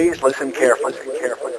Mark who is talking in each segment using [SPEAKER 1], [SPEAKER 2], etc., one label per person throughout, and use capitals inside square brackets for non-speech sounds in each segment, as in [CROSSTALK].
[SPEAKER 1] Please listen carefully. Listen carefully.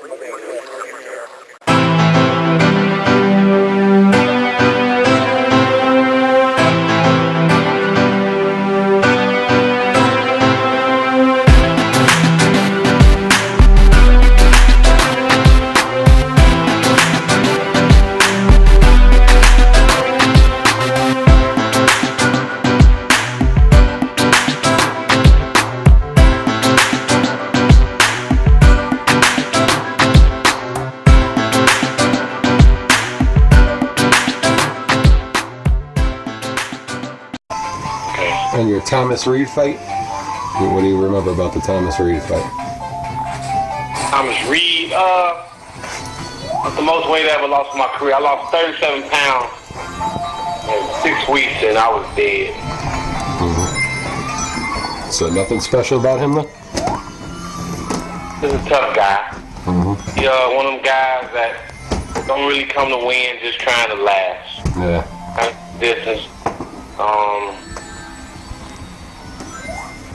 [SPEAKER 2] Thomas Reed fight? What do you remember about the Thomas Reed fight?
[SPEAKER 3] Thomas Reed, uh, the most weight I ever lost in my career. I lost 37 pounds in six weeks and I was dead.
[SPEAKER 2] So nothing special about him though?
[SPEAKER 3] He's a tough guy. He, uh, one of them guys that don't really come to win, just trying to last.
[SPEAKER 2] Yeah.
[SPEAKER 3] Distance. Um,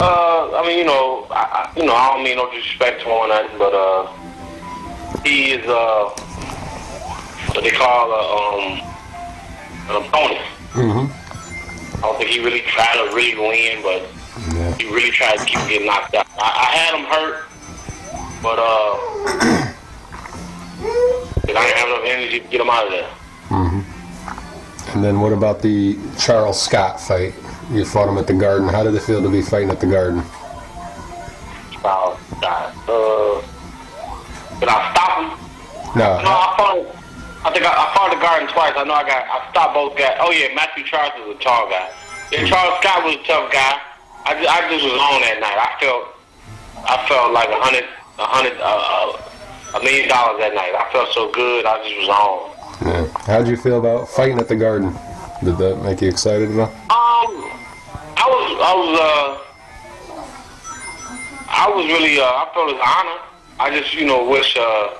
[SPEAKER 3] uh, I mean, you know, I, you know, I don't mean no disrespect to him or nothing, but uh, he is uh, what they call a um, an opponent.
[SPEAKER 2] Mm-hmm.
[SPEAKER 3] I don't think he really tried to really win, but
[SPEAKER 2] Yeah.
[SPEAKER 3] he really tried to keep getting knocked out. I, I had him hurt, but uh, [CLEARS THROAT] I didn't have enough energy to get him out of there. Mhm.
[SPEAKER 2] And then what about the Charles Scott fight? You fought him at the Garden. How did it feel to be fighting at the Garden?
[SPEAKER 3] Oh, God. Uh, did I stop him? No,
[SPEAKER 2] No.
[SPEAKER 3] I fought. I think I, I fought the Garden twice. I know I got. I stopped both guys. Oh yeah, Matthew Charles was a tall guy. Yeah, Charles Scott was a tough guy. I just, I just was on that night. I felt. I felt like a hundred, a hundred, uh, uh, a million dollars that night. I felt so good. I just was on.
[SPEAKER 2] Yeah. How'd you feel about fighting at the Garden? Did that make you excited enough?
[SPEAKER 3] Um, I was, I was, uh, I was really, uh, I felt it was an honor. I just, you know, wish uh,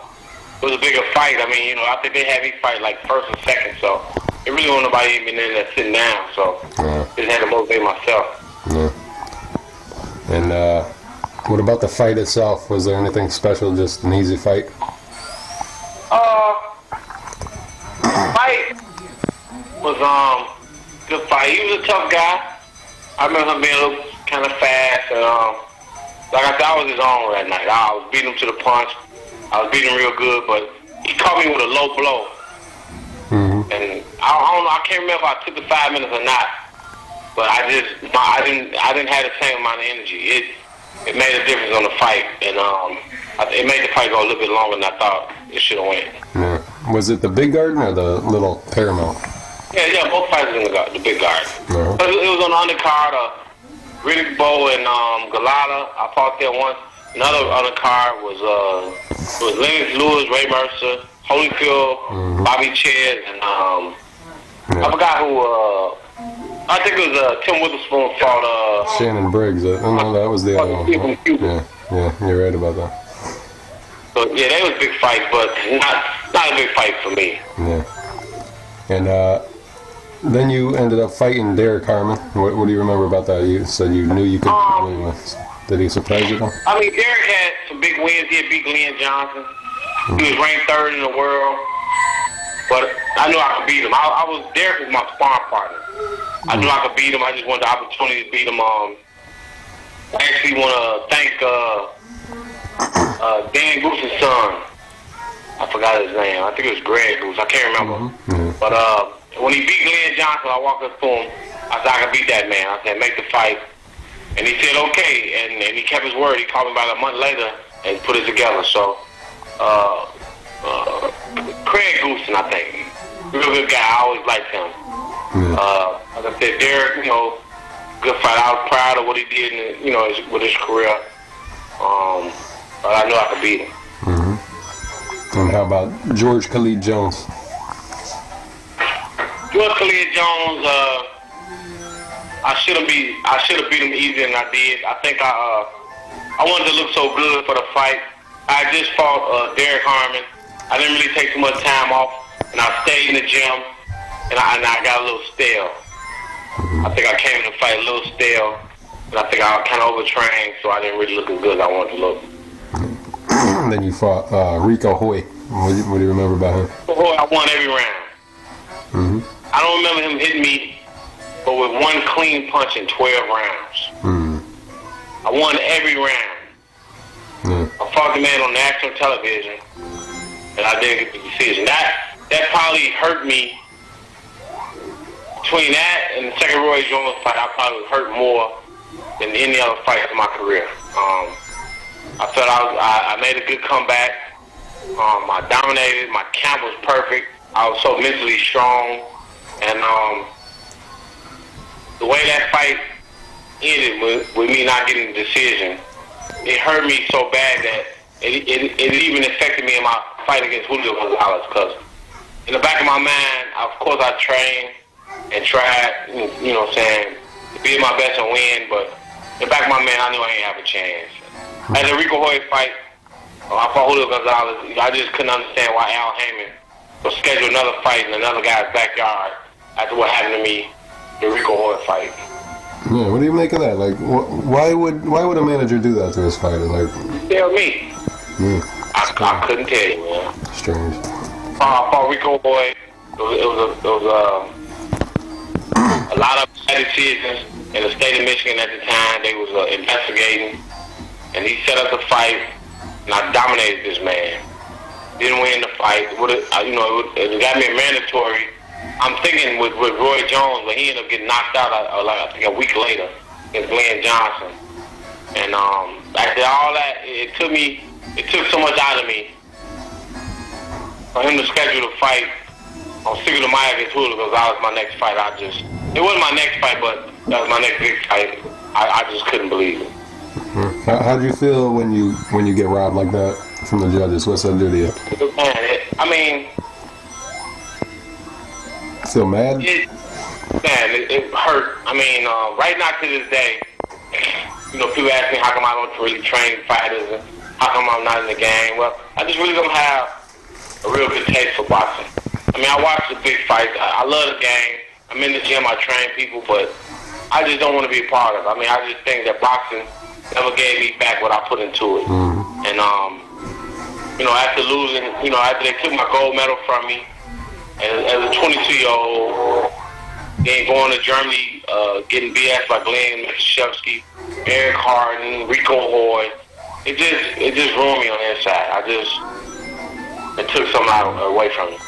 [SPEAKER 3] it was a bigger fight. I mean, you know, I think they had me fight like first and second, so it really wasn't nobody even in there sitting down. So
[SPEAKER 2] Yeah.
[SPEAKER 3] just had to motivate myself.
[SPEAKER 2] Yeah. And uh, what about the fight itself? Was there anything special? Just an easy fight?
[SPEAKER 3] Uh, fight was um good fight. He was a tough guy. I remember him being a little kind of fast, and um, like I said, I was his own that night. I was beating him to the punch. I was beating him real good, but he caught me with a low blow,
[SPEAKER 2] Mm-hmm.
[SPEAKER 3] and I, I don't know. I can't remember if I took the five minutes or not, but I just my, I didn't I didn't have the same amount of energy. It it made a difference on the fight, and um, I, it made the fight go a little bit longer than I thought it should have went.
[SPEAKER 2] Yeah. Was it the big garden or the little Paramount?
[SPEAKER 3] Yeah, yeah, both fights in the, guard, the big guard. But it, it was on the undercard of Riddick Bowe and um, Golota. I fought there once. Another undercard was uh, was Lennox Lewis, Ray Mercer, Holyfield, Bobby Czyz, and um, I
[SPEAKER 2] Yeah.
[SPEAKER 3] forgot who. Uh, I think it was uh, Tim Witherspoon fought. Uh,
[SPEAKER 2] Shannon Briggs. Uh, no, that was the other one.
[SPEAKER 3] Stephen
[SPEAKER 2] Yeah, yeah, you're right about that.
[SPEAKER 3] so yeah, they was a big fights, but not not a big fight for me.
[SPEAKER 2] Yeah. And uh, then you ended up fighting Derrick Harmon. What, what do you remember about that? You said you knew you could.
[SPEAKER 3] Um,
[SPEAKER 2] did he surprise you? Though?
[SPEAKER 3] I mean, Derek had some big wins. He had beat Glen Johnson. He was ranked third in the world. But I knew I could beat him. I, I was Derek was my sparring partner. I knew I could beat him. I just wanted the opportunity to beat him. Um, I actually want to thank uh, uh, Dan Goossen's son. I forgot his name. I think it was Greg Goossen. I can't remember.
[SPEAKER 2] Yeah.
[SPEAKER 3] But uh, when he beat Glen Johnson, I walked up to him. I said, I can beat that man. I said, make the fight. And he said, okay. And, and he kept his word. He called me about a month later and put it together. So, uh, uh, Greg Goossen, I think. Real good guy. I always liked him.
[SPEAKER 2] Yeah.
[SPEAKER 3] Uh, like I said, Derek, you know, good fight. I was proud of what he did, in, you know, his, with his career. Um, but I knew I could beat him.
[SPEAKER 2] And how about George Khalid Jones?
[SPEAKER 3] George Khalid Jones, uh, I should have beat I should have beat him easier than I did. I think I uh, I wanted to look so good for the fight. I just fought uh, Derrick Harmon. I didn't really take too much time off, and I stayed in the gym, and I, and I got a little stale. I think I came to the fight a little stale, and I think I kind of overtrained, so I didn't really look as good as I wanted to look. [CLEARS THROAT]
[SPEAKER 2] then you fought uh, Rico Hoye. What do, you, what do you remember about him?
[SPEAKER 3] Boy, I won every round. I don't remember him hitting me, but with one clean punch in 12 rounds.
[SPEAKER 2] hmm
[SPEAKER 3] I won every round.
[SPEAKER 2] Yeah.
[SPEAKER 3] I fought the man on national television, and I didn't get the decision. That that probably hurt me. Between that and the second Roy Jones fight, I probably was hurt more than any other fight in my career. Um, I felt I, was, I, I made a good comeback. Um, I dominated. My camp was perfect. I was so mentally strong, and um, the way that fight ended with, with me not getting the decision, it hurt me so bad that it, it, it even affected me in my fight against Julio Gonzalez. Because in the back of my mind, of course, I trained and tried, you know, what I'm saying, to be my best and win. But in the back of my mind, I knew I ain't have a chance. At the Rico Hoye fight, uh, I fought Julio Gonzalez. I just couldn't understand why Al Haymon would schedule another fight in another guy's backyard after what happened to me, the Rico Hoye fight.
[SPEAKER 2] Yeah. What do you make of that? Like, wh- why would why would a manager do that to his fighter? Like,
[SPEAKER 3] Tell me.
[SPEAKER 2] yeah,
[SPEAKER 3] I, I couldn't tell you, man.
[SPEAKER 2] strange.
[SPEAKER 3] uh, for Rico Hoye. It was, it was, a, it was um, a lot of bad decisions in the state of Michigan at the time. They was uh, investigating, and he set up the fight, and I dominated this man. Didn't win the fight. Would uh, you know? It, it got me a mandatory. I'm thinking with, with Roy Jones, but he ended up getting knocked out uh, like I think a week later against Glen Johnson. And um, after all that, it took me, it took so much out of me for him to schedule the fight on Sigurd Maya against Julio Gonzalez, my next fight, I just, it wasn't my next fight, but that was my next big fight. I, I just couldn't believe it.
[SPEAKER 2] How, how do you feel when you when you get robbed like that from the judges? What's that do to you?
[SPEAKER 3] Man, it, I mean,
[SPEAKER 2] Feel mad?
[SPEAKER 3] it, man, it, it hurt. I mean, uh, right now to this day, you know, people ask me how come I don't really train fighters and how come I'm not in the game. Well, I just really don't have a real good taste for boxing. I mean, I watch the big fights. I, I love the game. I'm in the gym. I train people, but I just don't want to be a part of it. I mean, I just think that boxing never gave me back what I put into it. And um, you know, after losing, you know, after they took my gold medal from me, and as a 22 year old, then going to Germany, uh, getting BS by Glenn Mishevsky, Eric Harding, Rico Hoye, it just it just ruined me on the inside. I just it took something out away from me.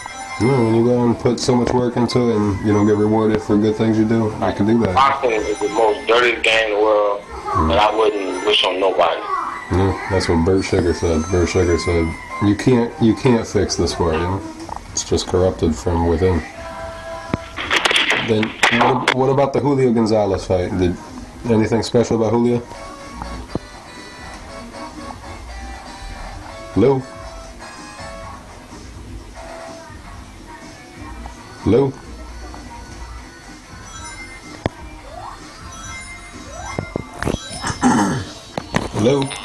[SPEAKER 2] Yeah, when you go and put so much work into it and you don't get rewarded for good things you do, I can do that.
[SPEAKER 3] Boxing is the most dirtiest game in the world, and I wouldn't wish on nobody.
[SPEAKER 2] Yeah, that's what Bert Sugar said. Bert Sugar said, "You can't, you can't fix this sport. You know, it's just corrupted from within." Then, what, about the Julio Gonzalez fight? Did anything special about Julio? Hello. Hello. Hello.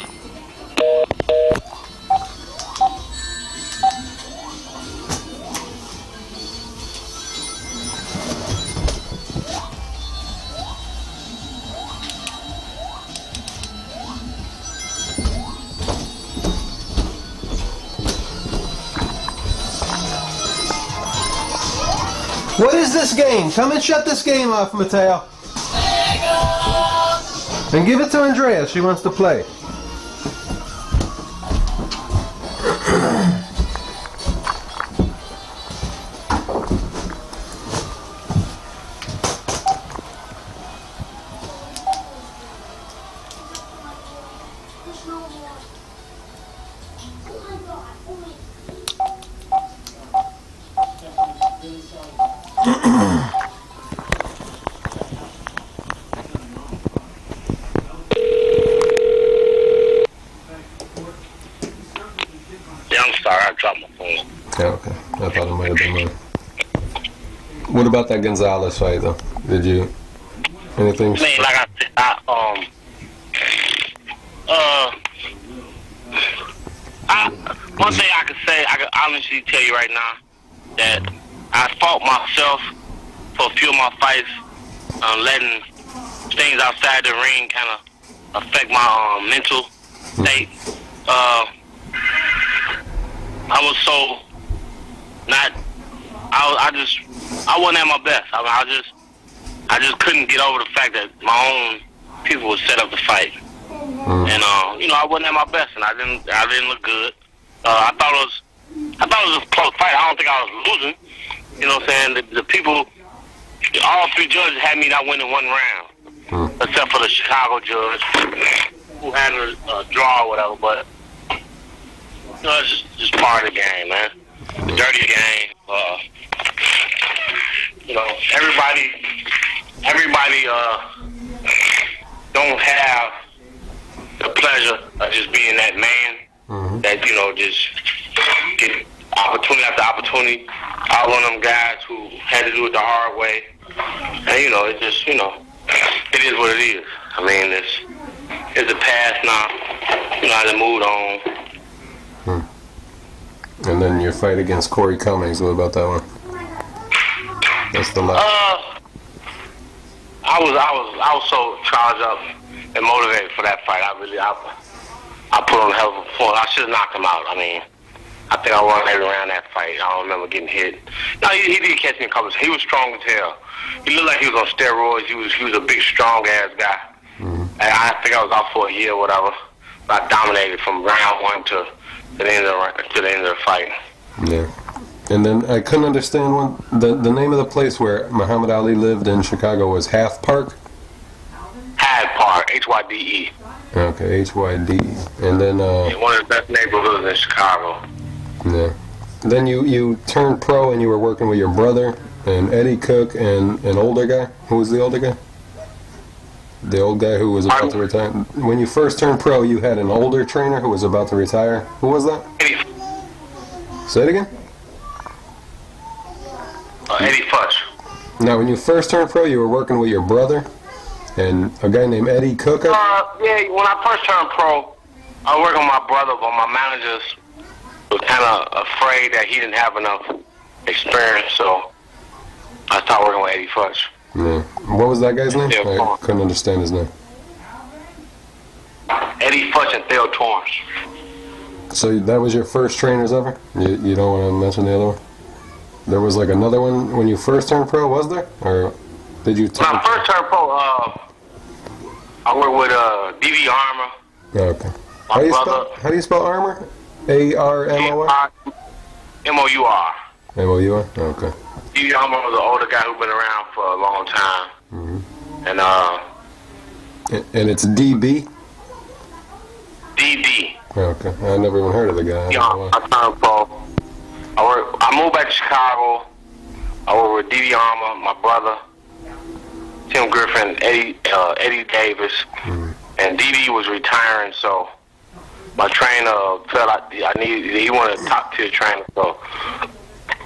[SPEAKER 4] What is this game? Come and shut this game off, Mateo. And give it to Andrea. She wants to play.
[SPEAKER 3] I'm sorry, I dropped my phone.
[SPEAKER 2] Yeah, okay. I thought it might have been mine. What about that Gonzalez fight, though? Did you anything?
[SPEAKER 3] I mean, like I said, I, um, uh, I, one thing I can say, I can honestly tell you right now that I fought myself for a few of my fights, um, letting things outside the ring kind of affect my um, mental state. Uh, so not. I I just I wasn't at my best. I, mean, I just I just couldn't get over the fact that my own people would set up the fight, and uh, you know I wasn't at my best, and I didn't I didn't look good. Uh, I thought it was I thought it was a close fight. I don't think I was losing. You know what I'm saying? The, the people, all three judges had me not winning one round, except for the Chicago judge who had a, a draw or whatever. But you know, it's just, just part of the game, man. The dirty game. Uh, you know, everybody, everybody uh, don't have the pleasure of just being that man that you know just get opportunity after opportunity. One of them guys who had to do it the hard way, and you know, it just you know, it is what it is. I mean, it's it's the past now. You know, I moved on.
[SPEAKER 2] And then your fight against Corey Cummings. What about that one? That's the last.
[SPEAKER 3] Uh, I was I was I was so charged up and motivated for that fight. I really I I put on a hell of a performance. I should have knocked him out. I mean, I think I won every round that fight. I don't remember getting hit. No, he, he did catch me a couple. He was strong as hell. He looked like he was on steroids. He was he was a big strong ass guy. And I think I was out for a year or whatever. But I dominated from round one to, to the end of the to the end of the fight.
[SPEAKER 2] Yeah. And then I couldn't understand one. The the name of the place where Muhammad Ali lived in Chicago was Half Park.
[SPEAKER 3] Hyde Park, H Y D E.
[SPEAKER 2] Okay, H Y D. And then uh,
[SPEAKER 3] One of the best neighborhoods in Chicago.
[SPEAKER 2] yeah. Then you you turned pro and you were working with your brother and Eddie Cook and an older guy. Who was the older guy? The old guy who was about to retire. When you first turned pro, you had an older trainer who was about to retire. Who was that?
[SPEAKER 3] Eddie,
[SPEAKER 2] Say it again.
[SPEAKER 3] uh, Eddie Futch.
[SPEAKER 2] Now, when you first turned pro, you were working with your brother and a guy named Eddie Cook.
[SPEAKER 3] Uh, yeah, when I first turned pro, I was working with my brother, but my managers was kind of afraid that he didn't have enough experience, so I started working with Eddie Futch.
[SPEAKER 2] Yeah. What was that guy's name? I couldn't understand his name.
[SPEAKER 3] Eddie Futch and Thell Torrence.
[SPEAKER 2] So that was your first trainers ever? You, you don't want to mention the other one? There was like another one when you first turned pro, was there? Or did you
[SPEAKER 3] When
[SPEAKER 2] turn?
[SPEAKER 3] I first turned pro, uh, I worked with uh, DV Armour.
[SPEAKER 2] Oh, okay. How do spell? How do you spell armor? A R M O R.
[SPEAKER 3] M-O-U-R.
[SPEAKER 2] M O U R. Okay.
[SPEAKER 3] DV Armour was an older guy who's been around for a long time. And uh,
[SPEAKER 2] And- And it's D B.
[SPEAKER 3] DB.
[SPEAKER 2] Okay. I never even heard of the guy.
[SPEAKER 3] Yeah, I turned pro. I work. I moved back to Chicago. I worked with DB Armour, my brother, Tim Griffin, Eddie uh, Eddie Davis, and DB was retiring, so my trainer felt like I needed. He wanted a top tier trainer, so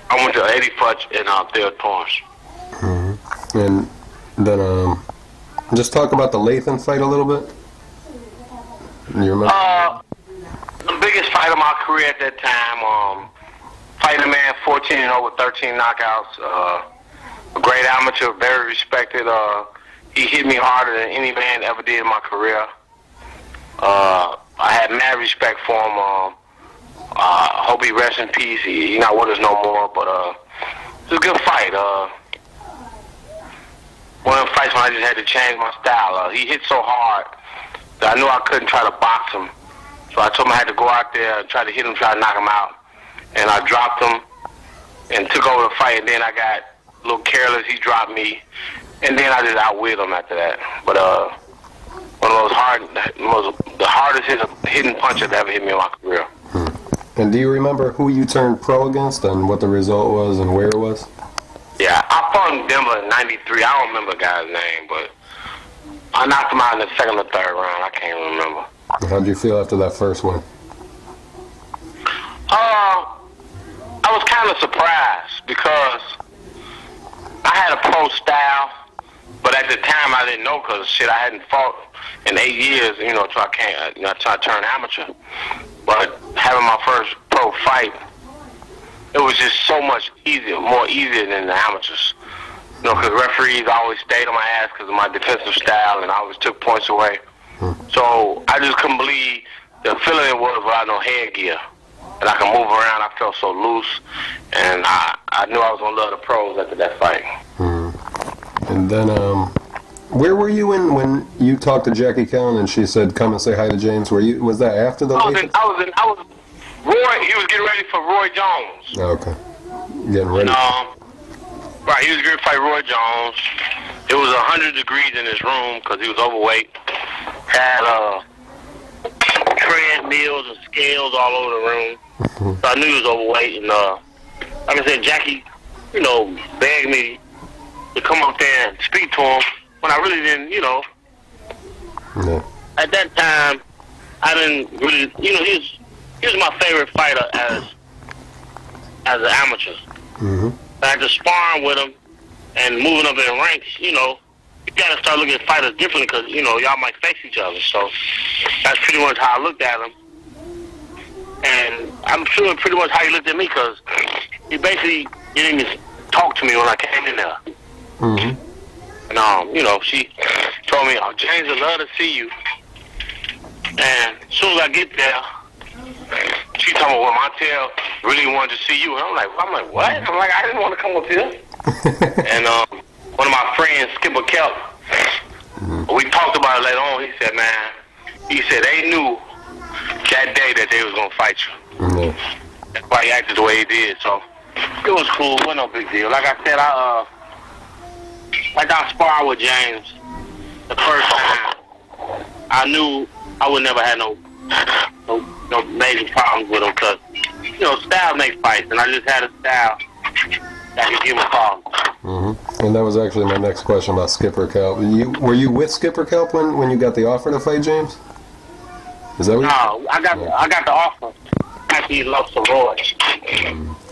[SPEAKER 3] I went to Eddie Futch and uh, Thell Torrence.
[SPEAKER 2] And then um, just talk about the Lathan fight a little bit. You remember?
[SPEAKER 3] Uh, the biggest fight of my career at that time. Um, fighting a man 14 and over 13 knockouts. Uh, a great amateur, very respected. Uh, he hit me harder than any man ever did in my career. Uh, I had mad respect for him. Um, uh, hope he rests in peace. He, he not with us no more, but uh, it was a good fight. Uh, one of the fights when I just had to change my style. Uh, he hit so hard that I knew I couldn't try to box him. So I told him I had to go out there and try to hit him, try to knock him out. And I dropped him and took over the fight. And then I got a little careless. He dropped me. And then I just outwit him after that. But uh, one of those hard, most, the hardest hit, hitting punches that ever hit me in my career.
[SPEAKER 2] And do you remember who you turned pro against and what the result was and where it was?
[SPEAKER 3] Yeah, I fought in Denver in '93. I don't remember the guy's name, but I knocked him out in the second or third round. I can't remember.
[SPEAKER 2] How did you feel after that first one?
[SPEAKER 3] Uh, I was kind of surprised because I had a pro style, but at the time I didn't know because shit, I hadn't fought in eight years. You know, till I can't, you know, till I turned amateur. But having my first pro fight, it was just so much easier, more easier than the amateurs. You know, because referees always stayed on my ass because of my defensive style, and I always took points away. So I just couldn't believe the feeling it was without no headgear. and I could move around. I felt so loose, and I I knew I was gonna love the pros after that fight.
[SPEAKER 2] And then, um, where were you in when you talked to Jackie Kallen and she said, "Come and say hi to James"? Were you? Was that after the?
[SPEAKER 3] I was in, I was in, I was Roy. He was getting ready for Roy Jones.
[SPEAKER 2] Okay. Getting ready.
[SPEAKER 3] Um, right, he was going to fight Roy Jones. It was 100 degrees in his room because he was overweight. Had uh, treadmills and scales all over the room. So I knew he was overweight. And uh, like I said, Jackie, you know, begged me to come up there and speak to him when I really didn't, you know,
[SPEAKER 2] Yeah.
[SPEAKER 3] at that time, I didn't really, you know, he was, he was my favorite fighter as as an amateur.
[SPEAKER 2] hmm
[SPEAKER 3] I had to sparring with him and moving up in ranks, you know, you got to start looking at fighters differently because, you know, y'all might face each other. So that's pretty much how I looked at him. And I'm sure pretty much how he looked at me because he basically didn't even talk to me when I came in there.
[SPEAKER 2] hmm
[SPEAKER 3] And, um, you know, she told me, oh, James, I'd love to see you. And as soon as I get there, she told me, well, Montell really wanted to see you. And I'm like, I'm like, what? I'm like, I didn't want to come up here. [LAUGHS] and um, one of my friends, Skipper Kelp, we talked about it later on. He said, man, he said they knew that day that they was going to fight you.
[SPEAKER 2] Yeah.
[SPEAKER 3] That's why he acted the way he did. So it was cool. It wasn't no big deal. Like I said, I uh, like I sparred with James the first time. I knew I would never have no no, no major problems with him because you know style makes fights, and I just had a style that could give him problems.
[SPEAKER 2] hmm And that was actually my next question about Skipper Kelp. You were you with Skipper Kelp when, when you got the offer to fight James? Is that what? You,
[SPEAKER 3] No, I got I got the offer he lost to Roy,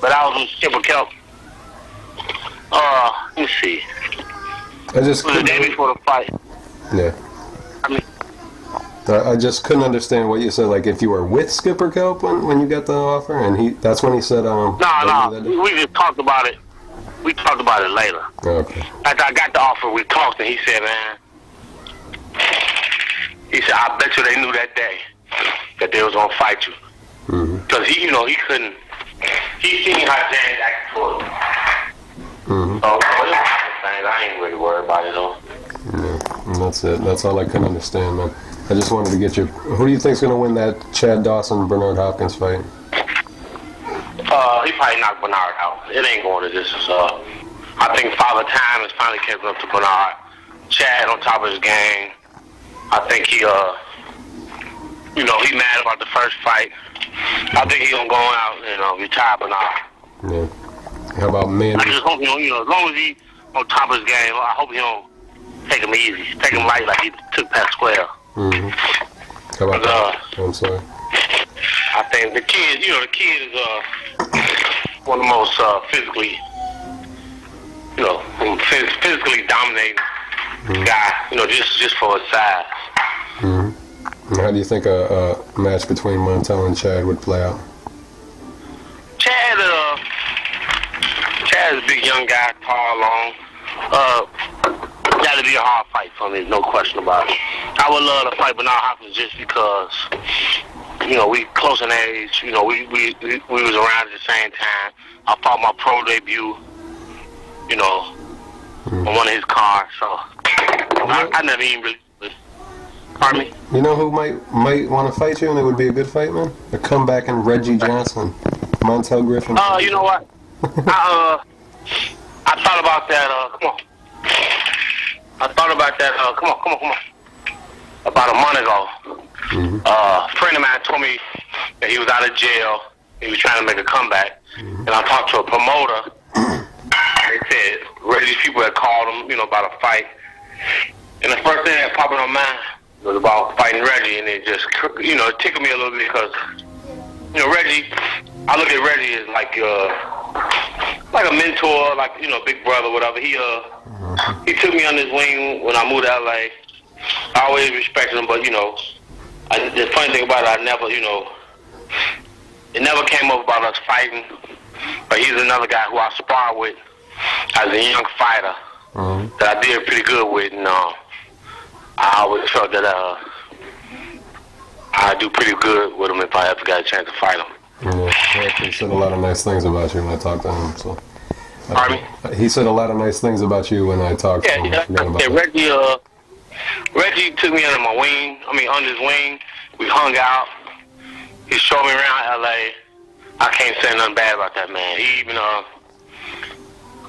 [SPEAKER 3] but I was with Skipper Kelp. Uh, let me see.
[SPEAKER 2] I just
[SPEAKER 3] It was the day before the fight.
[SPEAKER 2] yeah.
[SPEAKER 3] I mean,
[SPEAKER 2] I just couldn't understand what you said. Like if you were with Skipper Kelp when, when you got the offer, and he that's when he said, um.
[SPEAKER 3] No, no, we, just talked about it. We talked about it later.
[SPEAKER 2] Okay.
[SPEAKER 3] After I got the offer, we talked, and he said, "Man," he said, "I bet you they knew that day that they was gonna fight you,
[SPEAKER 2] hmm
[SPEAKER 3] because he, you know, he couldn't. He seen how James acted towards him.
[SPEAKER 2] hmm
[SPEAKER 3] So, but it was one thing. I ain't really worried about it though.
[SPEAKER 2] Yeah. And that's it. That's all I couldn't understand, man. I just wanted to get you. Who do you think's gonna win that Chad Dawson Bernard Hopkins fight?
[SPEAKER 3] Uh, he probably knocked Bernard out. It ain't going to distance. Uh, I think Father Time is finally catching up to Bernard. Chad on top of his game. I think he, uh, you know, he mad about the first fight. I think he gonna go out and uh, retire Bernard.
[SPEAKER 2] Yeah. How about Mandy?
[SPEAKER 3] I just hope you know, you know, as long as he on top of his game, I hope he don't take him easy, take him light like he took Pasquale.
[SPEAKER 2] Hmm How about that? I'm sorry.
[SPEAKER 3] I think the kid, you know, the kid is uh one of the most uh, physically, you know, phys- physically dominating guy. You know, just just for his size.
[SPEAKER 2] hmm how do you think a, a match between Montell and Chad would play out?
[SPEAKER 3] Chad, uh, Chad is a big young guy, tall, long. Uh, to be a hard fight for me, no question about it. I would love to fight Bernard Hopkins just because, you know, we close in age. You know, we we we, we was around at the same time. I fought my pro debut, you know, on one of his cars. So I, I never even really. Pardon me.
[SPEAKER 2] You know who might might want to fight you, and it would be a good fight, man. A comeback in Reggie [LAUGHS] Johnson, Montell Griffin.
[SPEAKER 3] Uh, you know what? [LAUGHS] I uh, I thought about that. Uh, come on. I thought about that. Uh, come on, come on, come on. About a month ago,
[SPEAKER 2] Mhm.
[SPEAKER 3] uh, a friend of mine told me that he was out of jail. He was trying to make a comeback, and I talked to a promoter. [CLEARS THROAT] they said these people had called him, you know, about a fight. And the first thing that popped in my mind was about fighting Reggie, and it just, you know, it tickled me a little bit because you know, Reggie, I look at Reggie as like uh like a mentor, like, you know, big brother, whatever. He uh he took me on his wing when I moved to LA. I always respected him, but you know, I, the funny thing about it, I never, you know, it never came up about us fighting. But he's another guy who I sparred with as a young fighter
[SPEAKER 2] Mhm.
[SPEAKER 3] that I did pretty good with, and uh, I always felt that uh, I'd do pretty good with him if I ever got a chance to fight him.
[SPEAKER 2] Yeah, he said a lot of nice things about you when I talked to him. So.
[SPEAKER 3] Pardon me?
[SPEAKER 2] He said a lot of nice things about you when I talked to him.
[SPEAKER 3] Yeah.
[SPEAKER 2] about
[SPEAKER 3] yeah. Reggie, uh, Reggie took me under my wing. I mean, under his wing. We hung out. He showed me around L.A. I can't say nothing bad about that man. He even uh,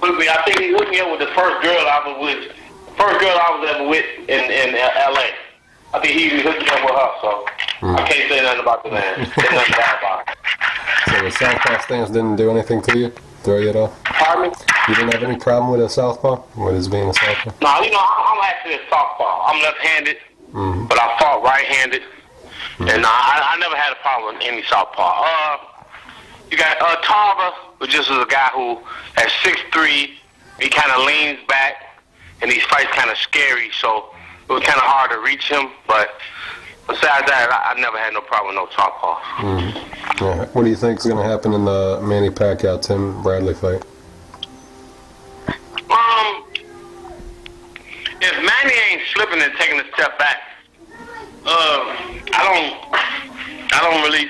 [SPEAKER 3] hooked me. I think he hooked me up with the first girl I was with. First girl I was ever with in in uh, L.A. I think he even hooked me up with her. So I can't say nothing about the man. Nothing bad about him.
[SPEAKER 2] The southpaw stance didn't do anything to you? Throw you at all?
[SPEAKER 3] Pardon me?
[SPEAKER 2] You didn't have any problem with a southpaw? With his being a southpaw?
[SPEAKER 3] No, you know, I'm, I'm actually a southpaw. I'm left-handed,
[SPEAKER 2] Mhm.
[SPEAKER 3] but I fought right-handed, and uh, I, I never had a problem with any southpaw. Uh, you got uh, Tarver, which just is a guy who at 6'3", he kind of leans back, and these fights kind of scary, so it was kind of hard to reach him. But besides that, I, I never had no problem with no southpaw.
[SPEAKER 2] Yeah. What do you think is going to happen in the Manny Pacquiao Tim Bradley fight?
[SPEAKER 3] Um, if Manny ain't slipping and taking a step back, uh, I don't, I don't really,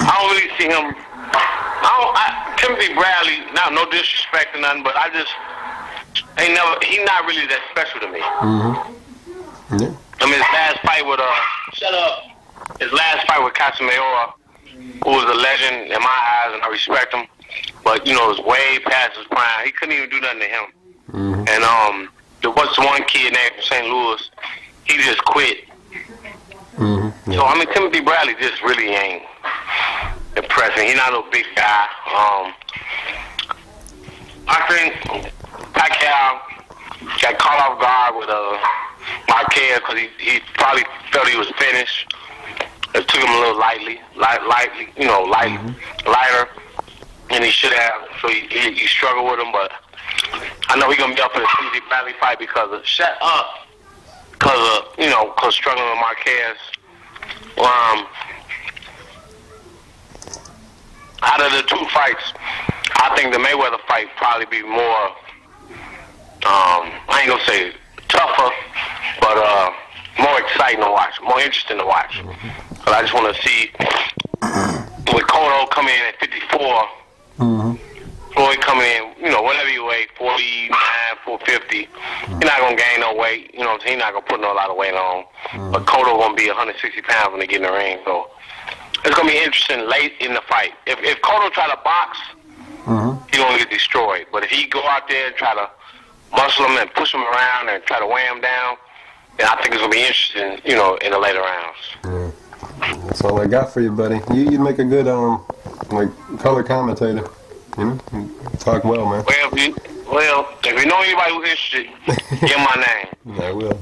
[SPEAKER 3] I don't really see him. I don't. I, Timothy Bradley, not no disrespect or nothing, but I just ain't never. He not really that special to me.
[SPEAKER 2] Mm-hmm. Yeah.
[SPEAKER 3] I mean, his last fight with uh, shut up. His last fight with Casamayor, who was a legend in my eyes, and I respect him. But you know, it was way past his prime. He couldn't even do nothing to him.
[SPEAKER 2] Mm-hmm.
[SPEAKER 3] And um, there was one kid named St. Louis. He just quit.
[SPEAKER 2] Mm-hmm.
[SPEAKER 3] So I mean, Timothy Bradley just really ain't impressing. He's not a big guy. Um, I think Pacquiao got caught off guard with uh, Marquez because he, he probably felt he was finished. It took him a little lightly, light, lightly, you know, light, lighter, and he should have. So he, he, he struggled with him, but I know he's gonna be up for the Timothy Bradley fight because of shut up, because of you know, because struggling with Marquez. Um, out of the two fights, I think the Mayweather fight probably be more. Um, I ain't gonna say tougher, but uh, more exciting to watch, more interesting to watch. But I just want to see with Cotto coming in at 54,
[SPEAKER 2] Mm-hmm.
[SPEAKER 3] Floyd coming in, you know, whatever you weigh, 49, 450, you're not gonna gain no weight. You know, he's not gonna put no lot of weight on. But Cotto gonna be 160 pounds when they get in the ring, so it's gonna be interesting late in the fight. If if Cotto try to box,
[SPEAKER 2] Mm-hmm.
[SPEAKER 3] he's gonna get destroyed. But if he go out there and try to muscle them and push them around and try to weigh them down, then I think it's gonna be interesting, you know, in the later rounds.
[SPEAKER 2] Yeah. That's all I got for you, buddy. You, you'd make a good, um, like, color commentator. You know? You Talk well, man.
[SPEAKER 3] Well, if you, well, if you know anybody who's interested, [LAUGHS] give my name.
[SPEAKER 2] I will.